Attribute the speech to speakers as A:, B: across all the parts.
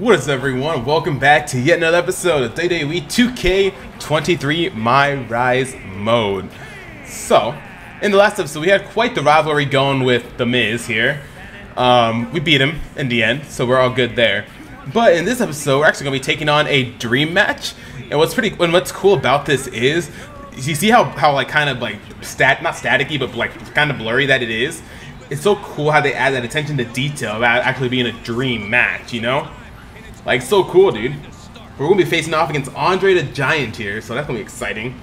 A: What is everyone? Welcome back to yet another episode of WWE 2K23 My Rise Mode. So, in the last episode, we had quite the rivalry going with The Miz here. Um, we beat him in the end, so we're all good there. But in this episode, we're actually going to be taking on a dream match. And what's pretty, and what's cool about this is, you see how, how like kind of like stat, not staticky, but like kind of blurry that it is. It's so cool how they add that attention to detail about actually being a dream match, you know? Like, so cool, dude. We're going to be facing off against Andre the Giant here, so that's going to be exciting.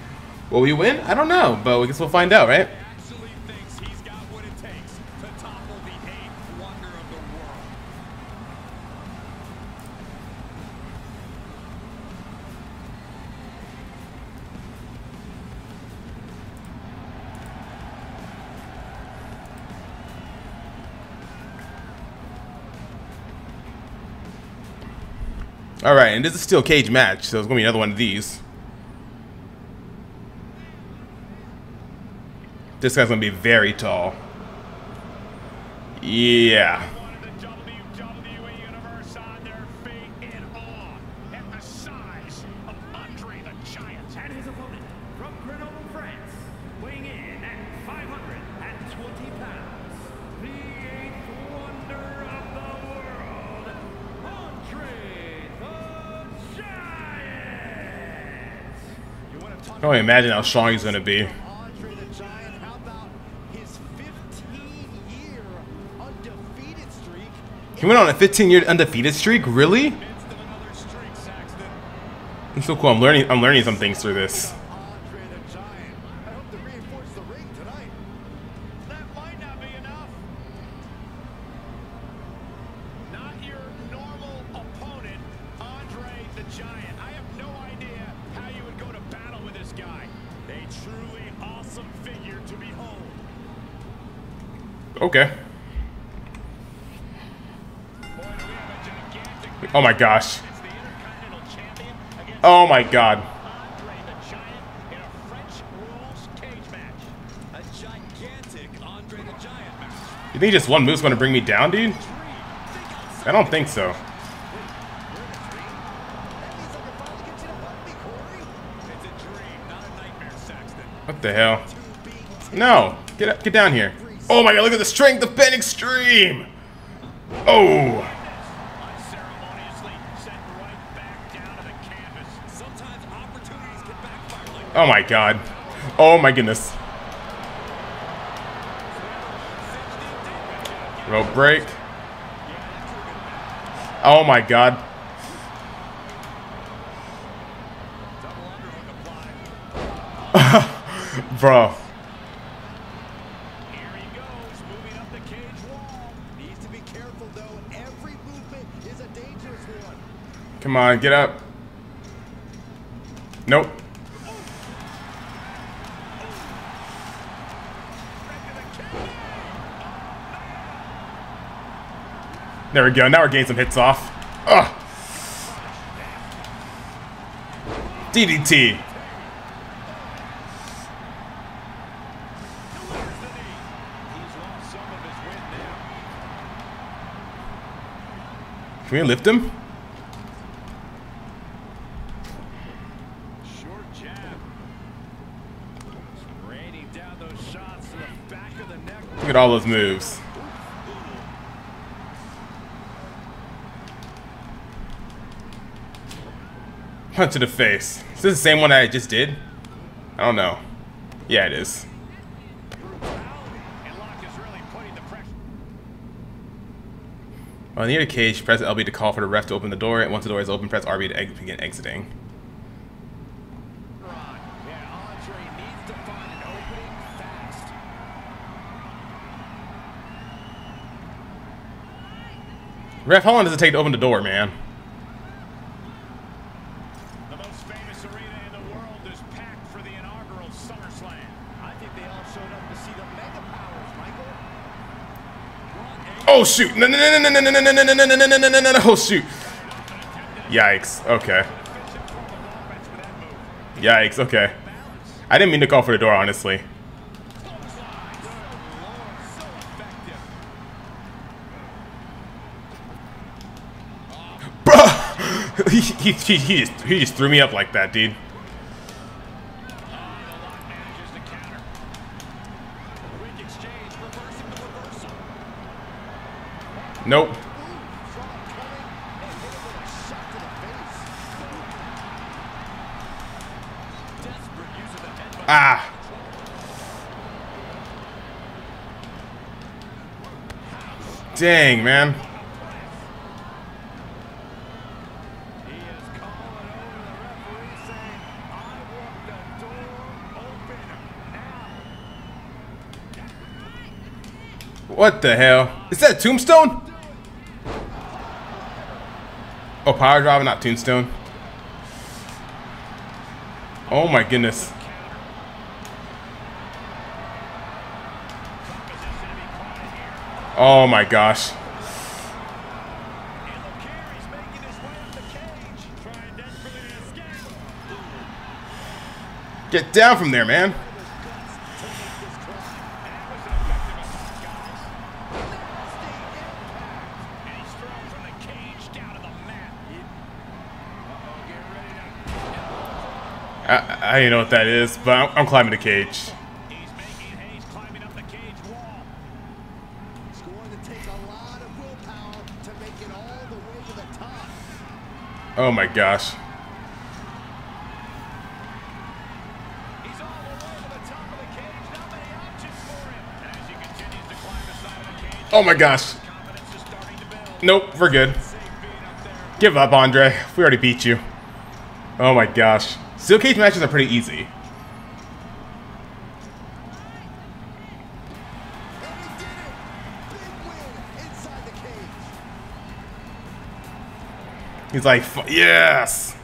A: Will we win? I don't know, but I guess we'll find out, right? Alright, and this is still a cage match, so it's going to be another one of these. This guy's going to be very tall. Yeah. Can only imagine how strong he's going to be. He went on a 15-year undefeated streak. Really? It's so cool. I'm learning. I'm learning some things through this. Oh my gosh. Oh my god. You think just one move's gonna bring me down, dude? I don't think so. What the hell? No! Get up, get down here. Oh my god, look at the strength of Ben Extreme! Oh! Oh my god. Oh my goodness. Rope break. Oh my god. Bro. Come on, get up. Nope. There we go. Now we're getting some hits off. Ugh. DDT. Can we lift him? Look at all those moves. Punch to the face. Is this the same one I just did? I don't know. Yeah, it is. On the other cage, press LB to call for the ref to open the door, and once the door is open, press RB to begin exiting. Ref, how long does it take to open the door, man? shoot! No, no, no, no, no, no, no, no, no, no, no, no, no, no, no, no, shoot! Yikes. Okay. Yikes. Okay. I didn't mean to call for the door, honestly.
B: Bruh! he, he, he, just, he just threw me up like that, dude.
A: The door open now.
B: What the hell? Is that Tombstone? Oh, Power Driver, not Tombstone. Oh my goodness. Oh my gosh. Get down from there, man. Oh
A: many options for him. And as he continues to climb the side of the cage,
B: Oh my gosh.
A: is starting to build.
B: Nope, we're good.
A: Safe being up there.
B: Give up, Andre. We already beat you. Oh my gosh. Steel cage matches are pretty easy. He's like, "F- yes.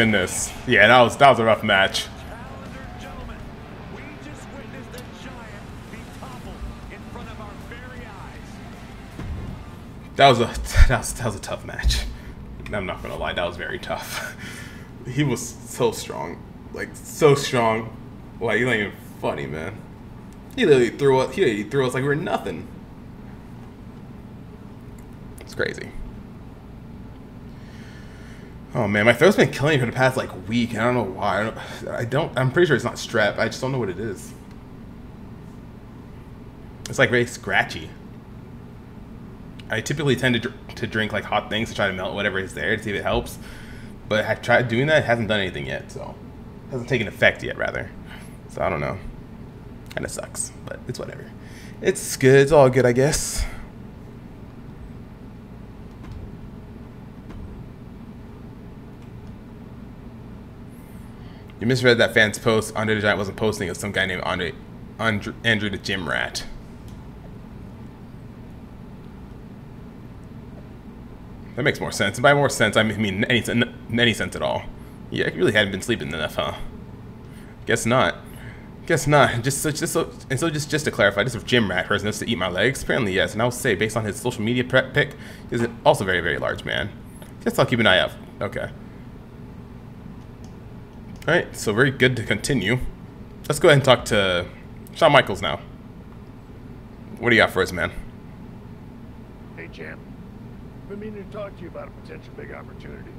B: Goodness. Yeah, that was that was a rough match. That was a that was, that was a tough match. I'm not gonna lie, that was very tough. he was so strong, like so strong. Like he ain't even funny, man. He literally threw us. He threw us like we were nothing. It's crazy. Oh man, my throat's been killing me for the past like week. I don't know why. I don't, I don't. I'm pretty sure it's not strep. I just don't know what it is. It's like very scratchy. I typically tend to, dr- to drink like hot things to try to melt whatever is there to see if it helps. But I tried doing that, it hasn't done anything yet, so it hasn't taken effect yet, rather. So I don't know. Kind of sucks, but it's whatever. It's good. It's all good, I guess. You misread that fan's post. Andre the Giant wasn't posting. It was some guy named Andre, Andre Andrew the Gym Rat. That makes more sense. And by more sense, I mean any, any sense at all. Yeah, I really hadn't been sleeping enough, huh? Guess not. Guess not. Just so, just so, and so just just to clarify, this gym rat person is to eat my legs. Apparently, yes. And I will say, based on his social media pic, he's also very very large man. Guess I'll keep an eye out. Okay. All right. So very good to continue. Let's go ahead and talk to Shawn Michaels now. What do you got for us, man?
C: Hey, champ. Been meaning to talk to you about a potential big opportunity.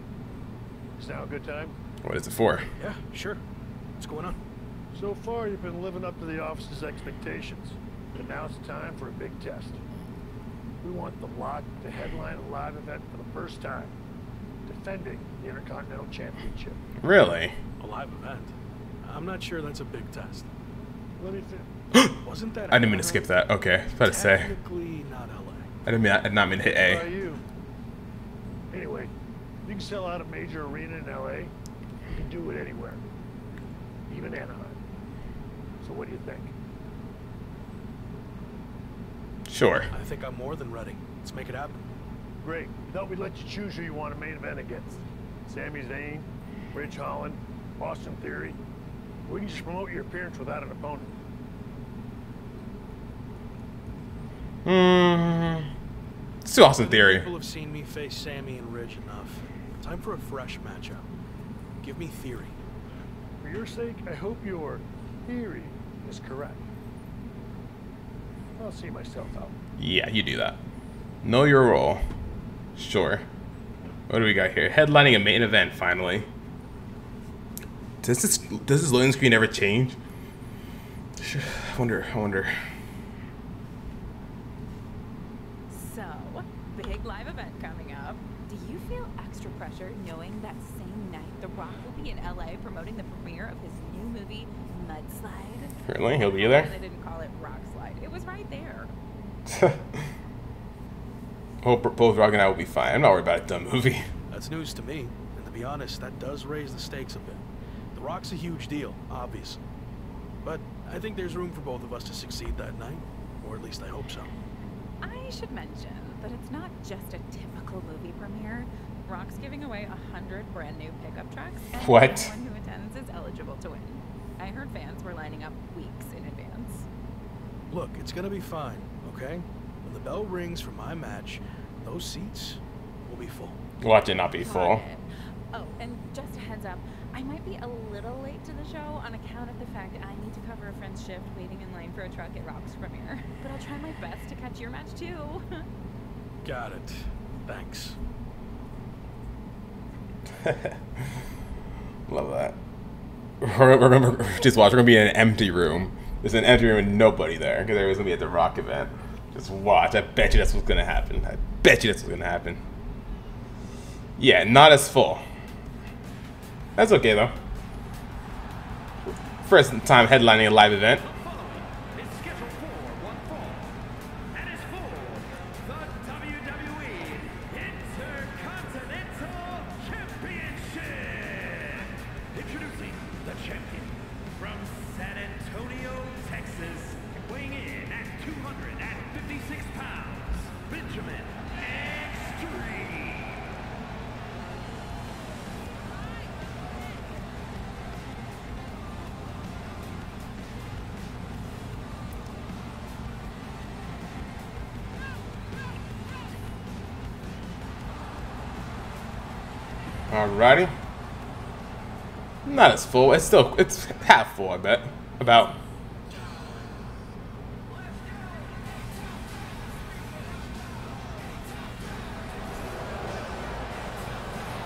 C: Is now a good time?
B: What is it for?
D: Yeah, sure. What's going on?
C: So far, you've been living up to the office's expectations. But now it's time for a big test. We want the lot to headline a live event for the first time, defending the Intercontinental Championship.
B: Really?
D: A live event? I'm not sure that's a big test.
C: Let me fin-
D: Wasn't that?
B: I didn't mean to skip that. Okay, I was about to say.
D: Technically not LA.
B: I didn't mean. I did not mean to hit
C: How about
B: A.
C: you? Anyway, you can sell out a major arena in LA, you can do it anywhere, even Anaheim. So what do you think?
B: Sure.
D: I think I'm more than ready. Let's make it happen.
C: Great. We thought we'd let you choose who you want to main event against. Sami Zayn, Ridge Holland, Austin Theory. We can just promote your appearance without an opponent.
B: Hmm. It's too awesome theory.
D: People have seen me face Sami and Ridge enough. Time for a fresh matchup. Give me theory.
C: For your sake, I hope your theory is correct. I'll see myself out.
B: Yeah, you do that. Know your role. Sure. What do we got here? Headlining a main event, finally. Does this does this loading screen ever change? Sure. I wonder. I wonder.
E: So, big live event coming up. Do you feel extra pressure knowing that same night The Rock will be in LA promoting the premiere of his new movie, Mudslide?
B: Really? He'll be
E: They
B: there?
E: didn't call it Rock Slide. It was right there.
B: Hope both Rock and I will be fine. I'm not worried about a dumb movie.
D: That's news to me, and to be honest, that does raise the stakes a bit. The Rock's a huge deal, obviously. But I think there's room for both of us to succeed that night, or at least I hope so.
E: I should mention that it's not just a typical movie premiere. Rock's giving away a hundred brand new pickup trucks, and
B: What?
E: anyone who attends is eligible to win. I heard fans were lining up weeks in advance.
D: Look, it's gonna be fine, okay? When the bell rings for my match, those seats will be full.
B: Watch it not be full.
E: It. Oh, and just a heads up, I might be a little late to the show on account of the fact I need to cover a friend's shift waiting in line for a truck at Rock's premiere. But I'll try my best to catch your match too.
D: Got it. Thanks.
B: Love that. Remember, just watch. We're gonna be in an empty room. There's an empty room and nobody there because everyone's gonna be at the Rock event. Just watch. I bet you that's what's gonna happen. I bet you that's what's gonna happen. Yeah, not as full. That's okay though. First time headlining a live event. Not as full. It's still it's half full. I bet. About.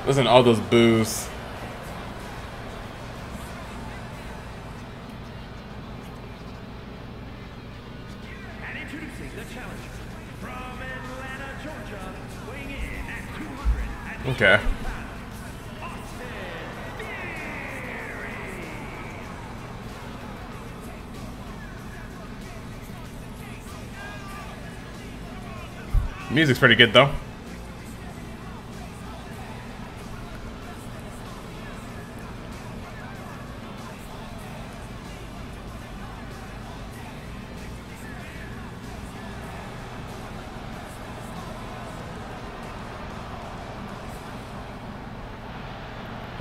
B: Listen, to all those boos.
A: And
B: Music's pretty good though.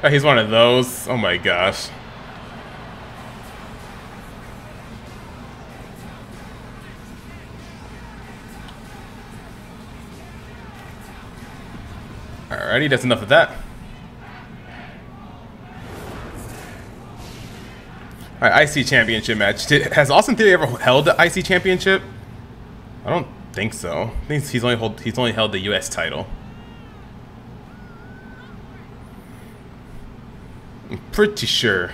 B: Oh, he's one of those. Oh my gosh. Alrighty, that's enough of that. Alright, IC Championship match. Did, has Austin Theory ever held the IC Championship? I don't think so. I think he's only hold he's only held the US title. I'm pretty sure.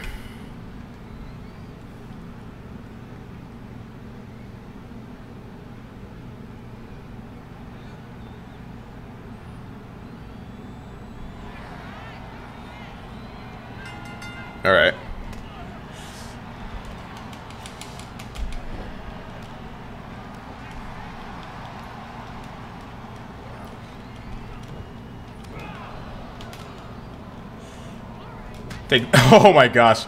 B: All right. Oh my gosh.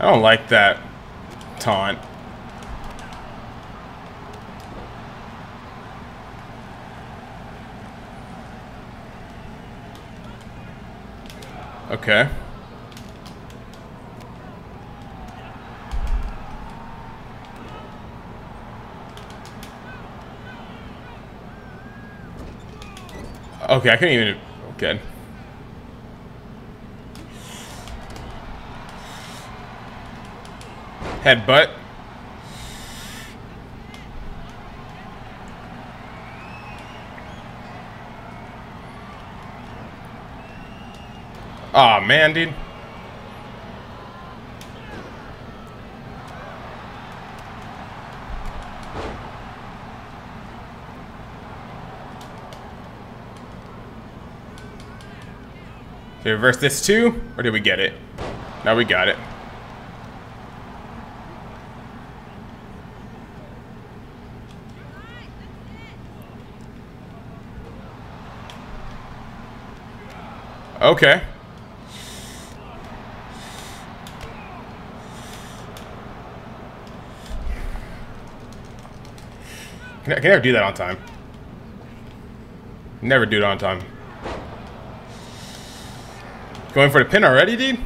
B: I don't like that taunt. Okay. Okay, I couldn't even. Oh, good. Headbutt. Aw, oh, man, dude. Did we reverse this too? Or did we get it? Now we got it. Okay. I, can never do that on time. Never do it on time. Going for the pin already, dude?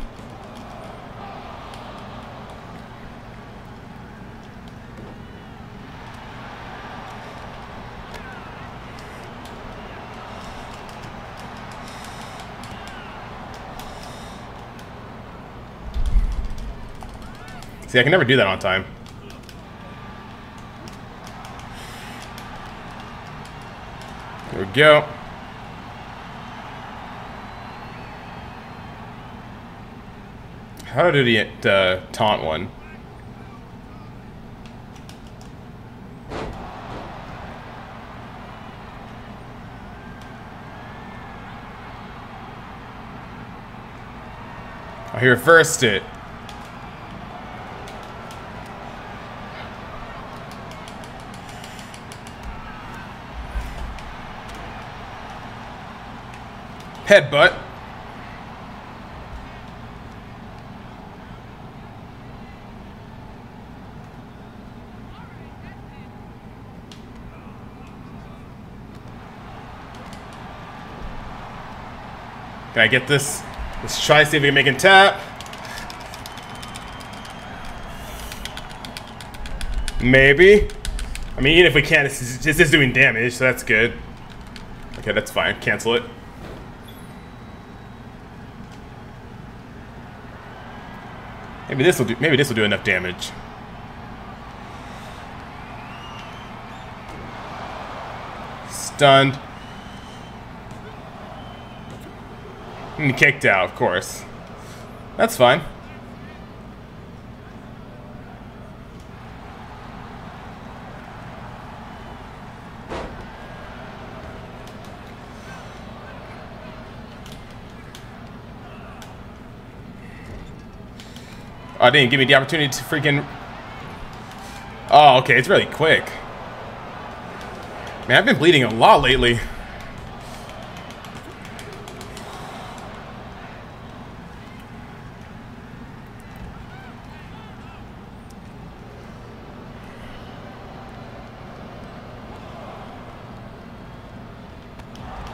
B: See, I can never do that on time. We go. How did he uh, taunt one? Oh, he reversed it. Headbutt. Can I get this? Let's try to see if we can make him tap. Maybe. I mean, even if we can't, it's just, doing damage, so that's good. Okay, that's fine. Cancel it. Maybe this will do. Maybe this will do enough damage. Stunned. And kicked out, of course. That's fine. Oh, didn't give me the opportunity to freaking... Oh, okay, it's really quick. Man, I've been bleeding a lot lately.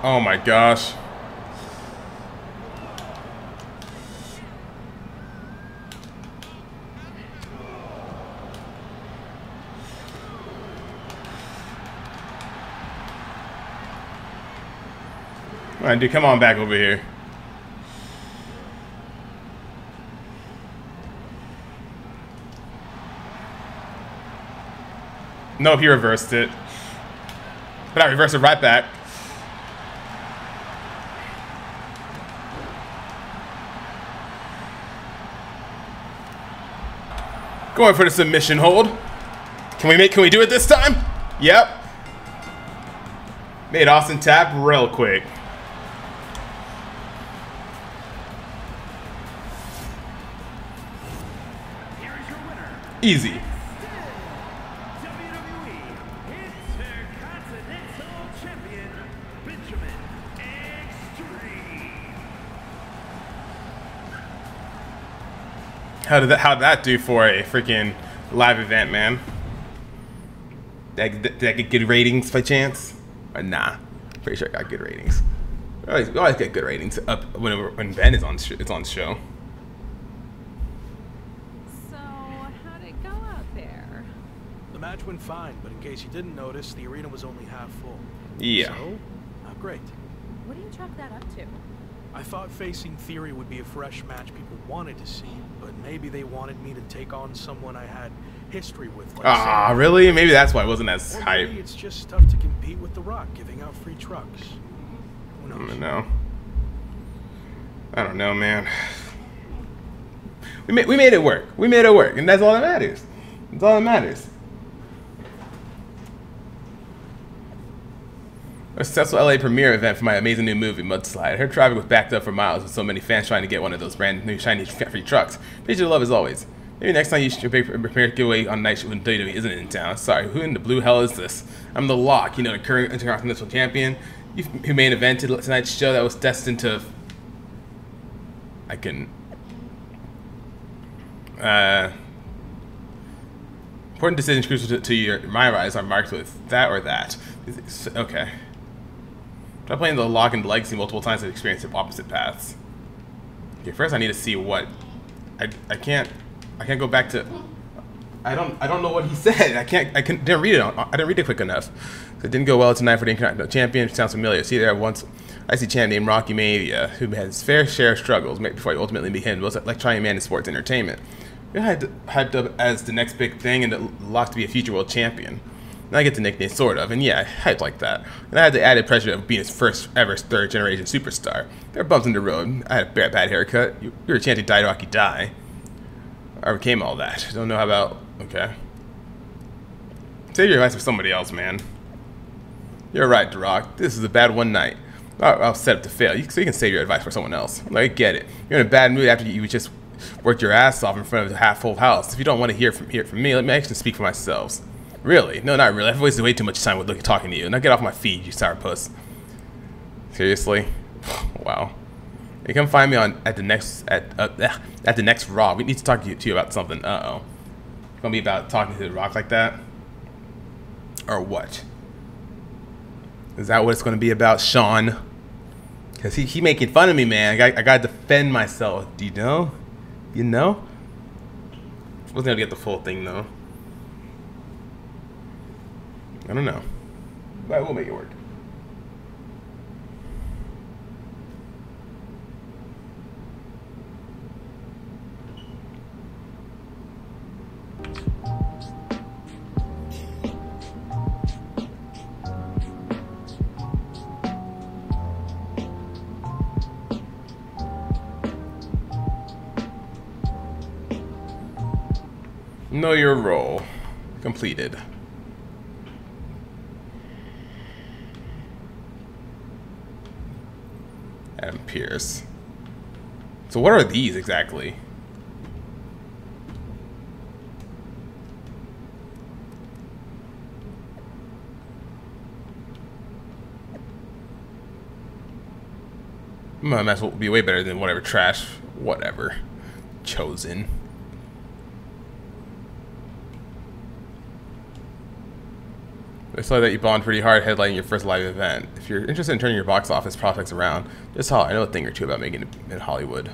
B: Oh my gosh. Alright, dude, come on back over here. Nope, he reversed it. But I reversed it right back. Going for the submission hold. Can we make can we do it this time? Yep. Made Austin tap real quick. Easy. How did that how did that do for a freaking live event, man? Did I, did I get good ratings by chance? Or nah. Pretty sure I got good ratings. We always, we always get good ratings up when when Ben is on is on show.
E: So, how'd it go out there?
D: The match went fine, but in case you didn't notice, the arena was only half full.
B: Yeah.
D: So, not great.
E: What do you chalk that up to?
D: I thought facing Theory would be a fresh match people wanted to see, but maybe they wanted me to take on someone I had history with. Like
B: Ah,
D: Sam.
B: really? Maybe that's why it wasn't as
D: Or
B: hype.
D: maybe it's just tough to compete with The Rock giving out free trucks. Who
B: I don't know. I don't know, man. We made, we made it work. We made it work, and that's all that matters. That's all that matters. A successful LA premiere event for my amazing new movie, Mudslide. I heard traffic was backed up for miles with so many fans trying to get one of those brand new shiny free trucks. Appreciate the love as always. Maybe next time you should big premiere giveaway on night when WWE isn't in town. Sorry, who in the blue hell is this? I'm the Lock, you know, the current Intercontinental Champion. You who main evented tonight's show that was destined to. I can. Uh. Important decisions crucial to, to your my rise are marked with that or that. Okay. Try playing the lock and legacy multiple times to experience the opposite paths. Okay, first I need to see what I I can't I can't go back to I don't I don't know what he said. I can't I didn't read it I didn't read it quick enough. It didn't go well tonight for the Intercontinental Champion. Sounds familiar. See there once I see champ named Rocky Maivia who had his fair share of struggles before he ultimately became most electrifying man in sports entertainment. You had hyped up as the next big thing and locked to be a future world champion. And I get the nickname sort of, and yeah, hyped like that. And I had the added pressure of being his first ever third generation superstar. There were bumps in the road. I had a bad, bad haircut. You, you were chanting Die Rocky Die. I overcame all that. Don't know how about okay. Save your advice for somebody else, man. You're right, The This is a bad one night. I'll, I'll set up to fail, you, so you can save your advice for someone else. Like, get it. You're in a bad mood after you just worked your ass off in front of a half full house. If you don't want to hear from hear from me, let me actually speak for myself. Really? No, not really. I've wasted way too much time with looking, talking to you. Now get off my feed, you sourpuss. Seriously? wow. You come find me on at the next at uh, at the next Raw. We need to talk to you, to you about something. Uh oh. Gonna be about talking to the Rock like that, or what? Is that what it's gonna be about, Shawn? Cause he he making fun of me, man. I got I gotta defend myself. Do you know? You know? Wasn't gonna get the full thing though. I don't know. But we'll make it work. Know your role. Completed. Adam Pearce. So what are these exactly? My mess will be way better than whatever trash, whatever. Chosen. I saw that you bombed pretty hard headlining your first live event. If you're interested in turning your box office prospects around, just holler. I know a thing or two about making it in Hollywood.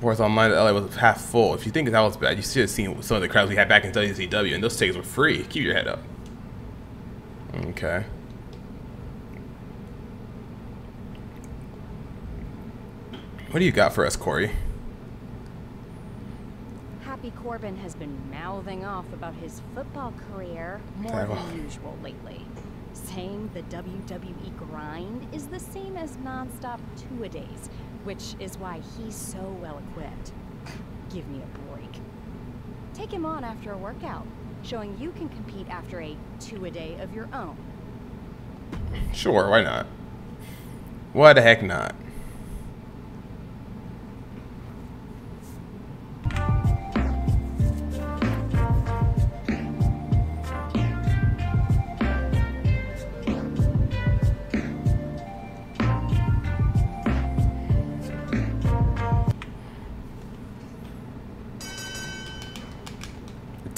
B: Fourth online, LA was half full. If you think that was bad, you should have seen some of the crowds we had back in WCW, and those tickets were free. Keep your head up. Okay. What do you got for us, Corey?
F: Happy Corbin has been mouthing off about his football career more than oh. usual lately, saying the WWE grind is the same as nonstop two-a-days, which is why he's so well equipped. Give me a break. Take him on after a workout, showing you can compete after a two-a-day of your own.
B: Sure, why not? Why the heck not?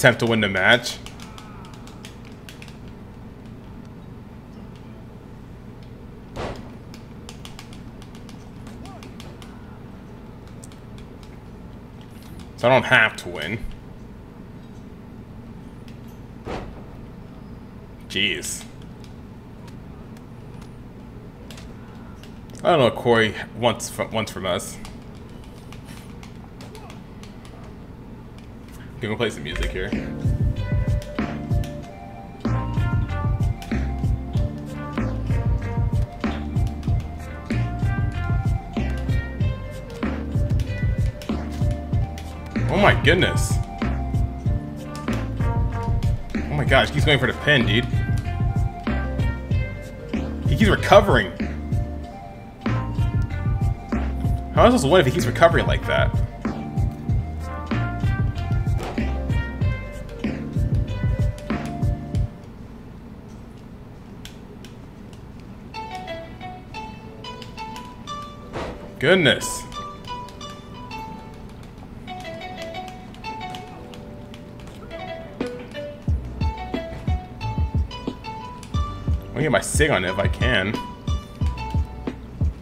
B: attempt to win the match. So I don't have to win. Jeez. I don't know what Corey wants from, wants from us. Okay, we'll play some music here. Oh my goodness. Oh my gosh, he's going for the pin, dude. He keeps recovering. How am I supposed to win if he keeps recovering like that? Goodness. I'm gonna get my sig on it if I can.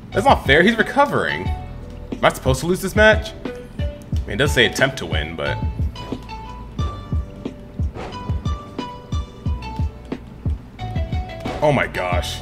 B: That's not fair, he's recovering. Am I supposed to lose this match? I mean, it does say attempt to win, but... Oh my gosh.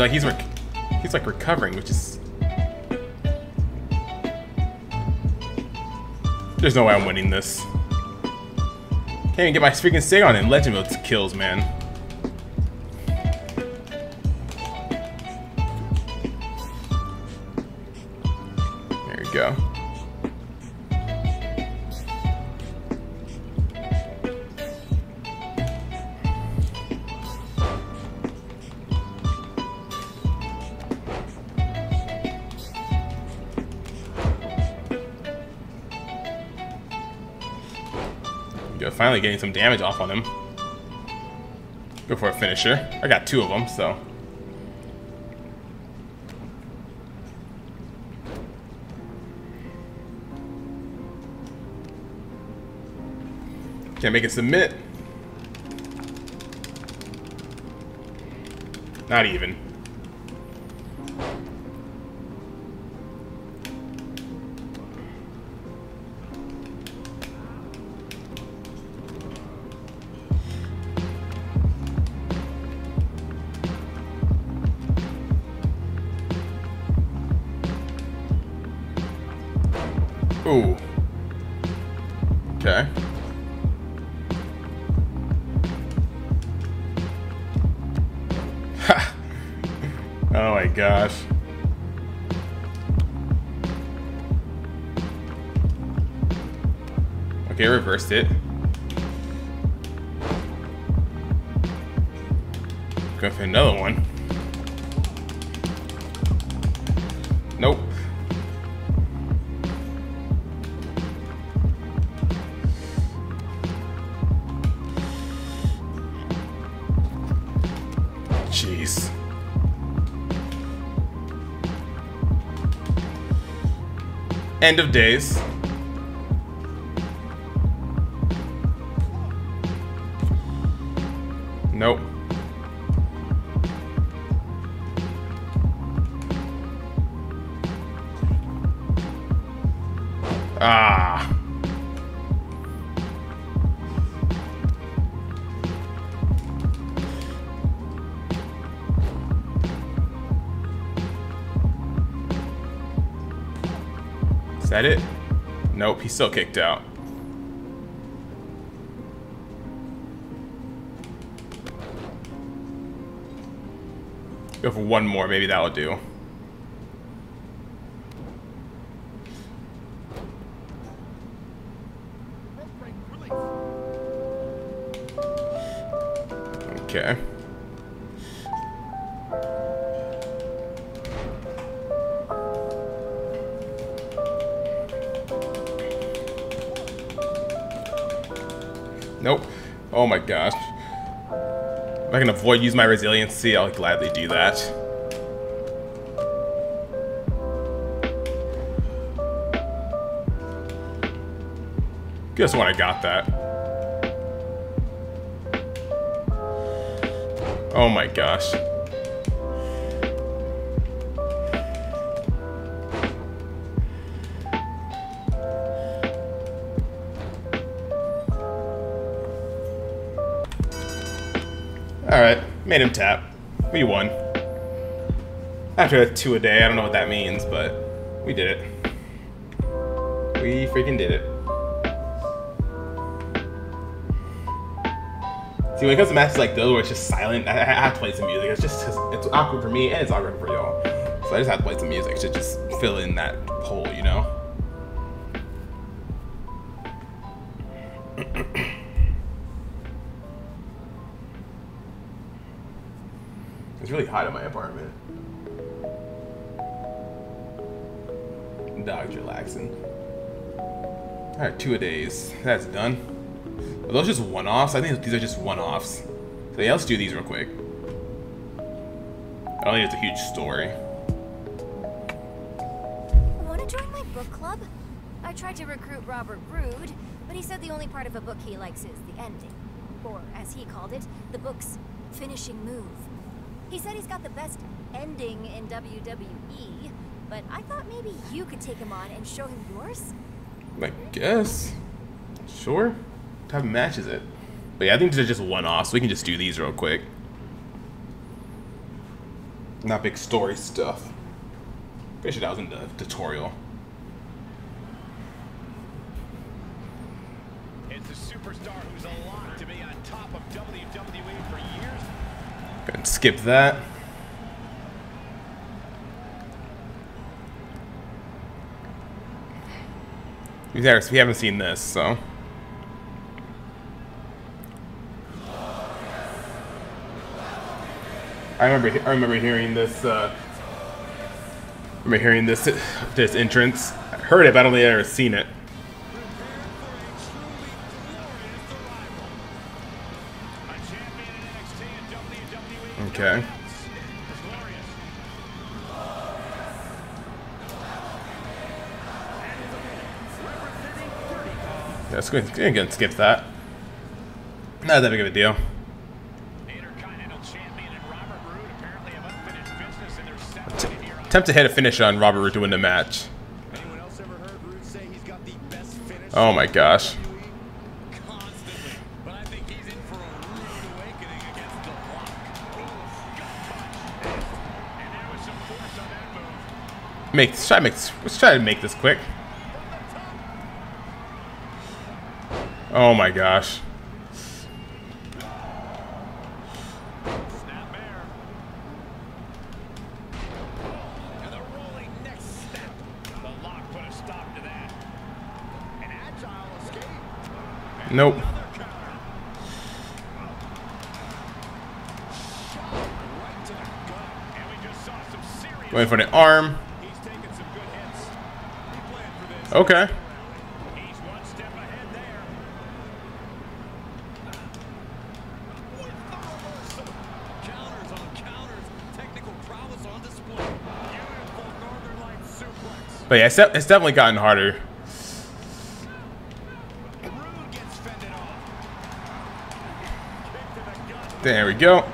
B: Like he's he's like recovering, which is there's no way I'm winning this. Can't even get my freaking sig on in legend mode kills, man. Finally getting some damage off on him. Go for a finisher. I got two of them, so. Can't make it submit. Not even. Reversed it. Go for another one. Nope. Jeez. End of days. Nope, he's still kicked out. Go for one more, maybe that'll do. Okay. Gosh. If I can avoid using my resiliency, I'll gladly do that. Guess when I got that. Oh my gosh. Alright, made him tap. We won. After a two a day, I don't know what that means, but we did it. We freaking did it. See, when it comes to matches like those where it's just silent, I, I have to play some music. It's just it's awkward for me and it's awkward for y'all. So I just have to play some music to just fill in that hole, Alright, two a days. That's done. Are those just one-offs? I think these are just one-offs. So yeah, let's do these real quick. I don't think it's a huge story.
G: Want to join my book club? I tried to recruit Robert Roode, but he said the only part of a book he likes is the ending. Or, as he called it, the book's finishing move. He said he's got the best ending in WWE, but I thought maybe you could take him on and show him yours?
B: I guess. Sure. What type of match is it? But yeah, I think these are just one-offs. So we can just do these real quick. Not big story stuff. Pretty sure that was in the tutorial.
A: It's a superstar who's a lot to be on top of WWE for years.
B: Go ahead and skip that. We haven't seen this, so. I remember I remember hearing this. Uh, I remember hearing this this entrance. I heard it, but I don't think I've ever seen it. Okay. Let's go again. Skip that. Not that big of a deal.
A: And
B: Attempt to hit a finish on Robert Roode to win the match. Oh my gosh.
A: And.
B: Make try to make let's try to make this quick. Oh my gosh.
A: Snap there. And the rolling next step. The lock put a stop to that. An my gosh.
B: Nope.
A: Another counter. Shot right to the gut. And we just saw some serious.
B: Going for the arm.
A: He's
B: But yeah, it's, de- it's definitely gotten harder. There we go.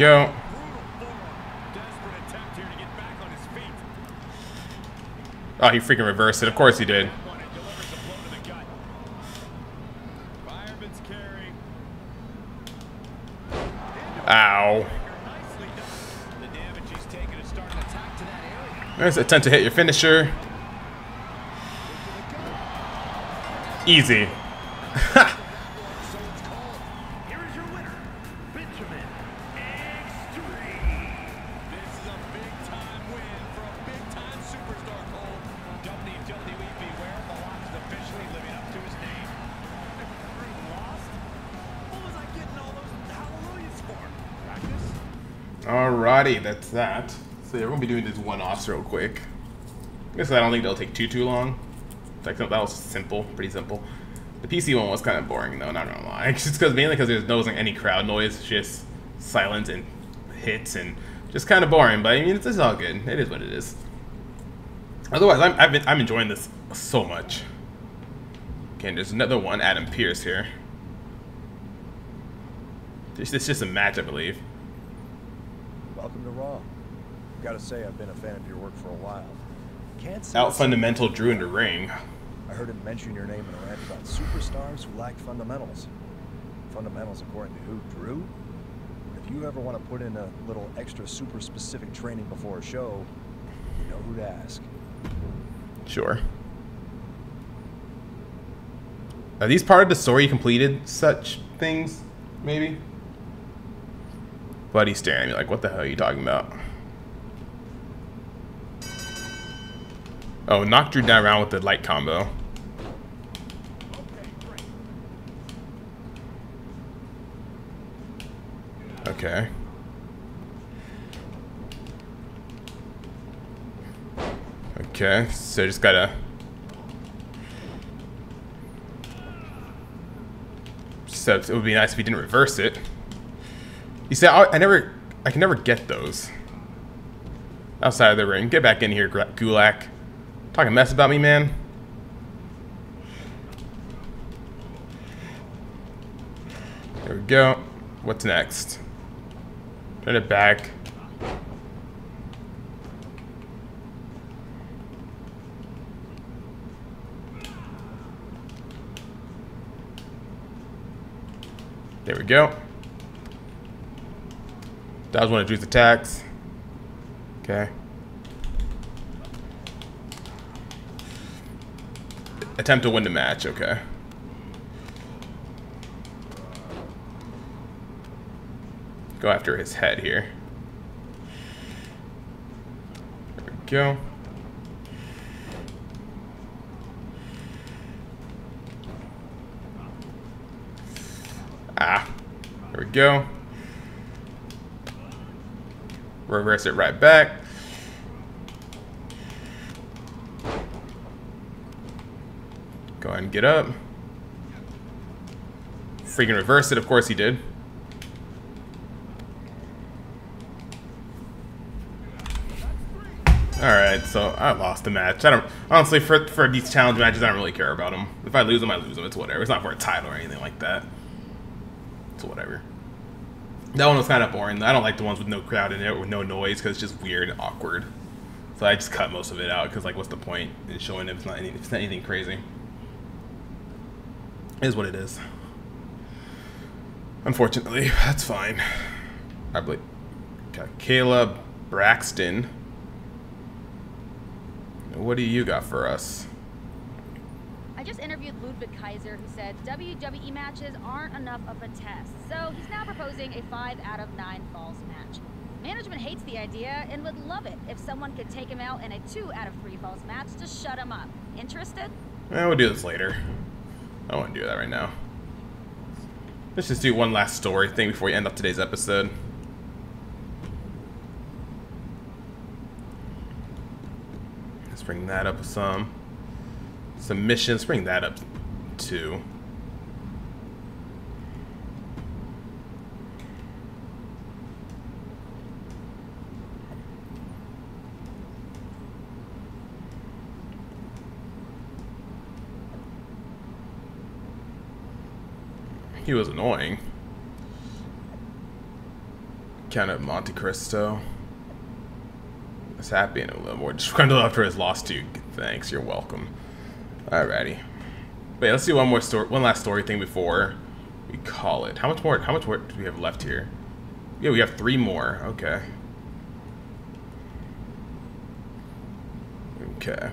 B: go. Oh, ah, he freaking reversed it. Of course he did. Ow. There's attempt to hit your finisher. Easy. Alrighty, that's that. So yeah, we're gonna be doing these one-offs real quick. I guess I don't think they'll take too too long. Like that was simple, pretty simple. The PC one was kind of boring though, not gonna lie. Just because mainly because there's no like, any crowd noise, just silence and hits and just kind of boring. But I mean, it's, it's all good. It is what it is. Otherwise, I'm I've been, I'm enjoying this so much. Okay, there's another one, Adam Pearce here. This it's just a match, I believe.
H: Gotta say, I've been a fan of your work for a while. Can't say
B: Out fundamental Drew in the ring.
H: I heard him mention your name in a rant about superstars who lack fundamentals. Fundamentals according to who? Drew? If you ever want to put in a little extra super specific training before a show, you know who to ask.
B: Sure. Are these part of the story completed? Such things, maybe? Buddy staring at me like, what the hell are you talking about? Oh, knocked Drew down around with the light combo. Okay. Okay, so just gotta. So it would be nice if he didn't reverse it. You see, I, I never, I can never get those. Outside of the ring, get back in here, Gulak. Talking mess about me, man. There we go. What's next? Turn it back. There we go. That was one of Drew's attacks. Okay. Attempt to win the match, okay. Go after his head here. There we go. Ah, there we go. Reverse it right back. And get up. Freaking reverse it, of course he did. Alright, so I lost the match. I don't honestly for for these challenge matches I don't really care about them. If I lose them, I lose them. It's whatever. It's not for a title or anything like that. It's whatever. That one was kind of boring. I don't like the ones with no crowd in it or no noise because it's just weird and awkward. So I just cut most of it out because like, what's the point in showing if it's not if it's not anything crazy? Is what it is. Unfortunately, that's fine. I believe. Okay, Kayla Braxton. What do you got for us?
I: I just interviewed Ludwig Kaiser, who said WWE matches aren't enough of a test. So he's now proposing a 5 out of 9 falls match. Management hates the idea and would love it if someone could take him out in a 2 out of 3 falls match to shut him up. Interested?
B: Eh, we'll do this later. I to do that right now. Let's just do one last story thing before we end up today's episode. Let's bring that up with some. Submissions, bring that up too. He was annoying. Kind of Monte Cristo. Was happy and a little more disgruntled after his loss to you. Thanks, you're welcome. Alrighty. Wait, let's do one more story, one last story thing before we call it. How much more? How much more do we have left here? Yeah, we have three more. Okay. Okay.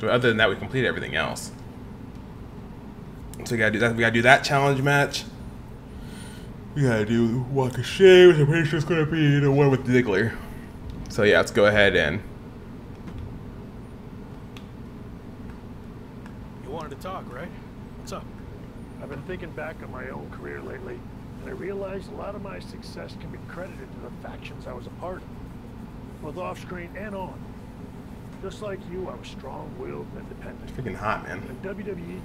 B: So other than that, we completed everything else. So we gotta do that. We gotta do that challenge match. We gotta do walk of shame. which I'm pretty sure it's gonna be the one with Ziggler. So yeah, let's go ahead and
D: You wanted to talk, right? What's up?
C: I've been thinking back on my own career lately, and I realized a lot of my success can be credited to the factions I was a part of, both off screen and on. Just like you, I was strong-willed and independent.
B: freaking hot, man.
C: In WWE,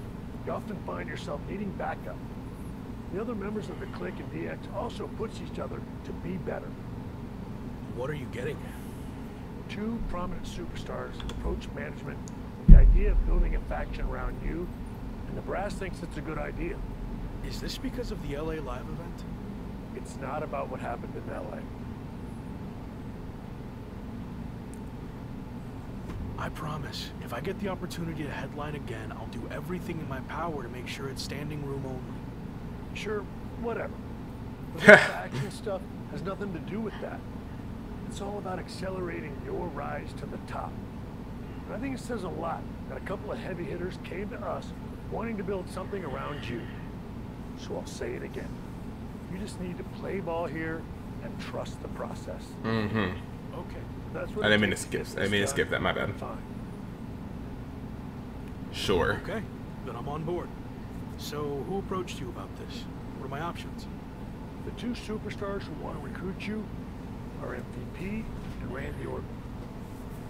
C: you often find yourself needing backup. The other members of the clique in DX also push each other to be better.
D: What are you getting at?
C: Two prominent superstars approach management with the idea of building a faction around you, and the brass thinks it's a good idea.
D: Is this because of the LA Live event?
C: It's not about what happened in LA.
D: I promise, if I get the opportunity to headline again, I'll do everything in my power to make sure it's standing room only.
C: Sure, whatever. But the faction stuff has nothing to do with that. It's all about accelerating your rise to the top. And I think it says a lot that a couple of heavy hitters came to us wanting to build something around you. So I'll say it again. You just need to play ball here and trust the process.
B: Mm-hmm.
D: Okay.
C: That's
B: I didn't mean to skip. I didn't mean to skip that. My bad.
C: Fine.
B: Sure.
D: Okay, then I'm on board. So, who approached you about this? What are my options?
C: The two superstars who want to recruit you are MVP and Randy Orton.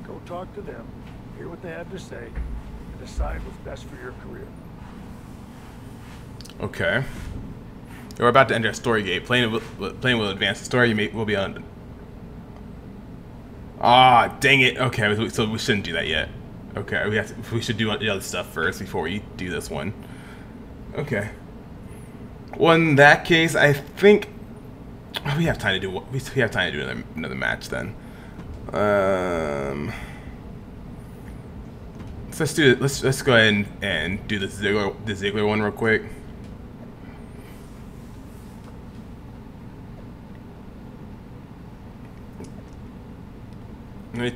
C: Go talk to them, hear what they have to say, and decide what's best for your career.
B: Okay. We're about to enter a story gate. Playing will, playing will advance the story. You may will be on. Ah, dang it. Okay, so we shouldn't do that yet. Okay, we have to, we should do the other stuff first before we do this one. Okay. Well, in that case, I think we have time to do we have time to do another, another match then. Um. So let's do. Let's let's go ahead and, and do the Ziggler the Ziggler one real quick.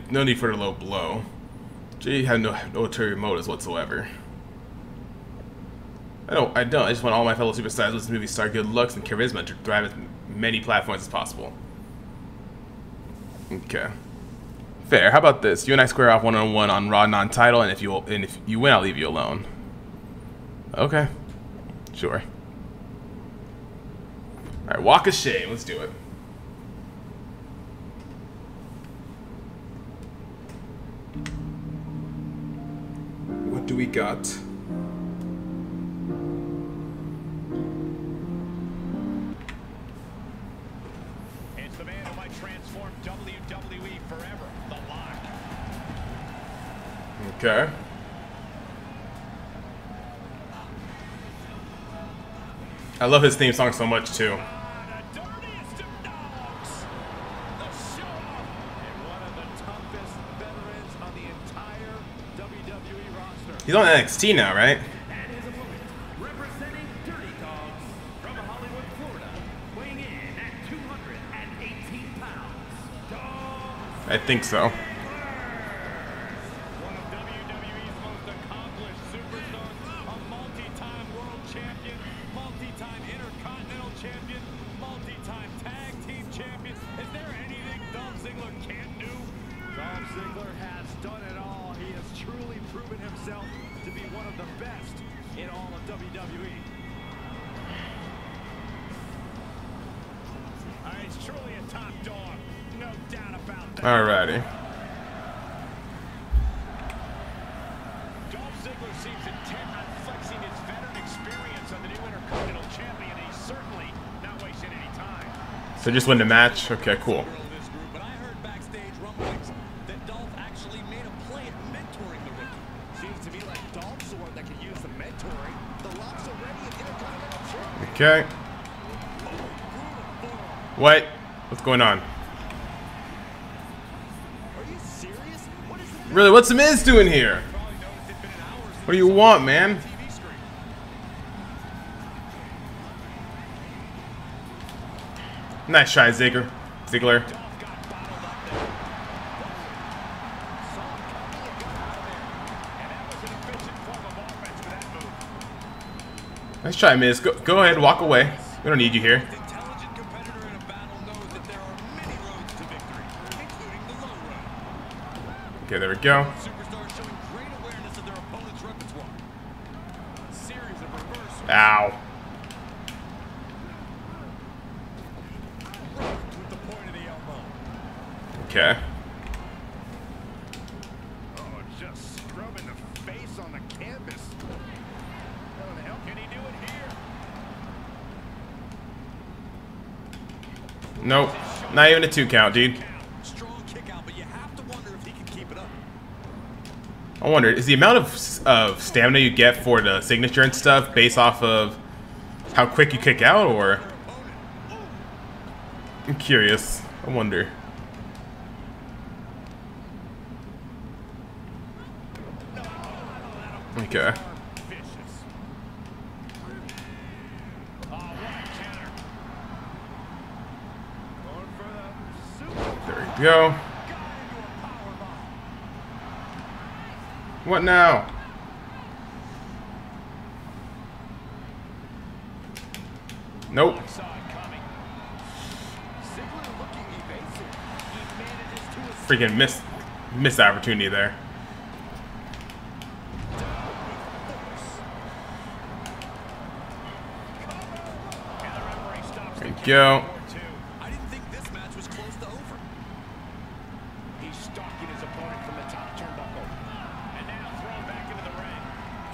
B: No need- for the low blow. Jay had no, no ulterior motives whatsoever. I don't. I don't. I just want all my fellow superstars, listen to movie star, good looks, and charisma to thrive as many platforms as possible. Okay. Fair. How about this? You and I square off one on one on Raw non-title, and if you and if you win, I'll leave you alone. Okay. Sure. All right. Walk of shame. Let's do it.
A: The man who might transform WWE forever. The Lock.
B: Okay. I love his theme song so much too.
A: Ah, the dirtiest of dogs. The show-off. And one of the toughest veterans on the entire WWE roster.
B: He's on NXT now, right?
J: And his opponent, representing Dirty Dogs from Hollywood, Florida, weighing in at 218 pounds, Dog
B: I think so.
A: One of WWE's most accomplished superstars, a multi-time world champion, multi-time intercontinental champion, multi-time tag team champion. Is there anything Dolph Ziggler can't do? Dolph Ziggler has done it all. He has truly proven himself to be one of the best in all of WWE. Uh, he's truly a top dog, no doubt about that.
B: Alrighty.
A: Dolph Ziggler seems intent on flexing his veteran experience on the new Intercontinental Champion. He's certainly not wasting any time.
B: So just win the match. Okay, cool. Okay. What? What's going on? Really, what's the Miz doing here? What do you want, man? Nice try, Ziggler. Ziggler.
A: Nice try, Miz. Go, go ahead, walk away. We don't need you here. Okay, there we go. Nope. Not even a two count, dude. I wonder, is the amount of, of stamina you get for the signature and stuff based off of how quick you kick out, or... I'm curious. I wonder. Okay. go. What now? Nope. Freaking miss, miss opportunity there. There you go.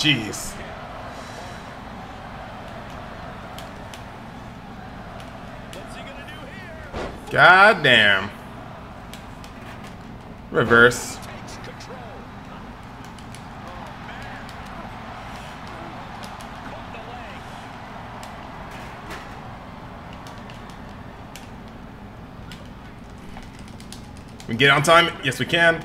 A: Jeez. God damn. Reverse. We get on time? Yes, we can.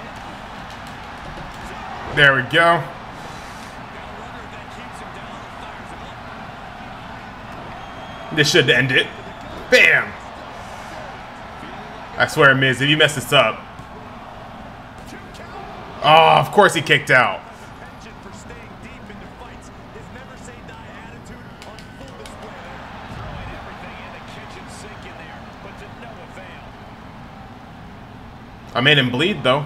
A: There we go. This should end it. Bam! I swear, Miz, if you mess this up. Oh, of course he kicked out. I made him bleed, though.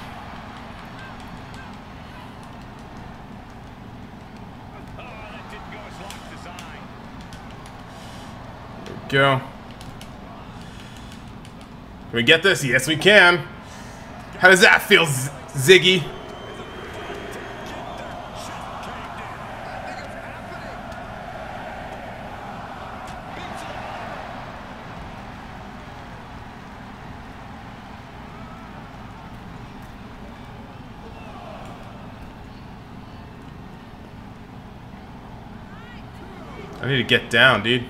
A: go.
B: Can we get this? Yes, we can. How does that feel, Z Ziggy? I need to get down, dude. Did we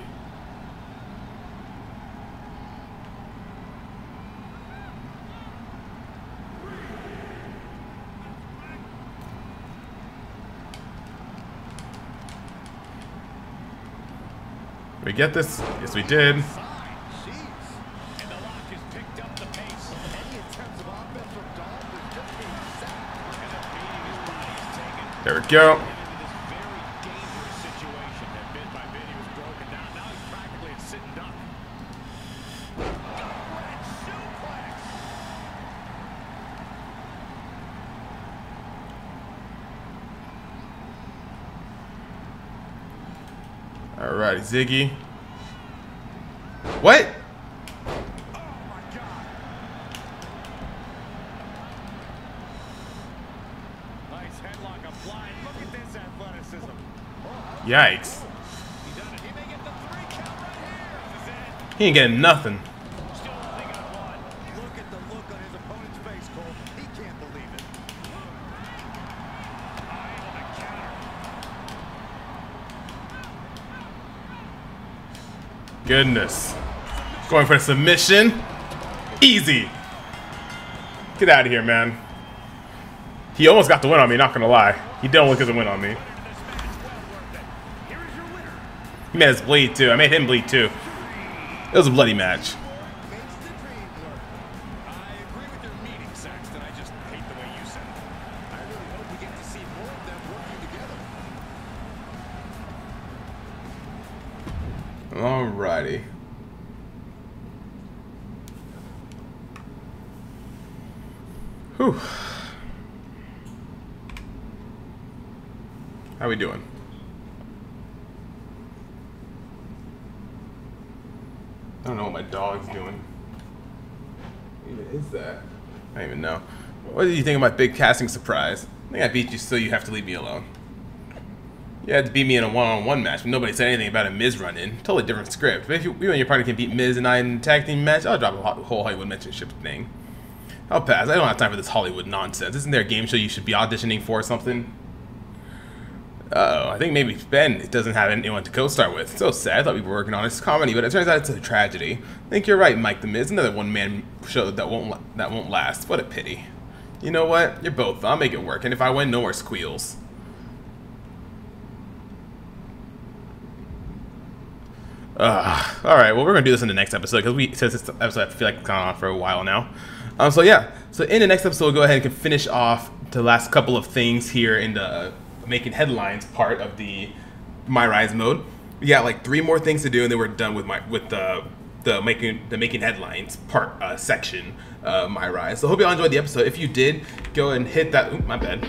B: get this? Yes, we did.
A: And the lock has picked up the pace.
K: Any attempts of offense from Dolph is just being sacked.
A: And a get this? Yes, we did.
B: There we go.
A: Into this very dangerous situation that bit by bit he was broken down. Now he's practically a sitting duck. Red suplex.
B: Alrighty, Ziggy. What?
A: Nice headlock applied. Look at this athleticism.
B: Yikes.
A: He done it. He may get the three count right here. This What? Yikes.
B: He ain't getting nothing.
A: Still only got one.
K: Look at the look on his opponent's face, Cole. He can't believe it.
A: Eye on the counter.
B: Goodness. Going for submission. Easy. Get out of here, man. He almost got the win on me, not gonna lie. He didn't look at the win on me. He made us bleed too. I made him bleed too. It was a bloody match. Alrighty. Whew. How we doing? I don't know what my dog's doing. What even is that? I don't even know. What did you think of my big casting surprise? I think I beat you, so you have to leave me alone. You had to beat me in a one-on-one match, but nobody said anything about a Miz run-in. Totally different script. But if you, you and your partner can beat Miz and I in a tag team match, I'll drop a whole Hollywood mentorship thing. I'll pass. I don't have time for this Hollywood nonsense. Isn't there a game show you should be auditioning for or something? Uh oh, I think maybe Ben doesn't have anyone to co-star with. So sad. I thought we were working on his comedy, but it turns out it's a tragedy. I think you're right, Mike the Miz. Another one-man show that won't that won't last. What a pity. You know what? You're both. I'll make it work. And if I win, no more squeals. Uh, all right, well, we're gonna do this in the next episode because we since this episode I feel like it's gone on for a while now. Um, so yeah, so in the next episode, we'll go ahead and finish off the last couple of things here in the making headlines part of the My Rise mode. We got like three more things to do, and then we're done with my with the the making the making headlines part uh, section of My Rise. So hope you all enjoyed the episode. If you did, go and hit that. Ooh, my bad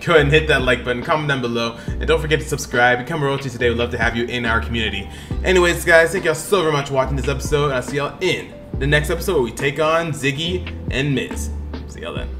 B: go ahead and hit that like button, comment down below, and don't forget to subscribe. Become a royalty today. We'd love to have you in our community. Anyways, guys, thank y'all so very much for watching this episode, and I'll see y'all in the next episode where we take on Ziggy and Miz. See y'all then.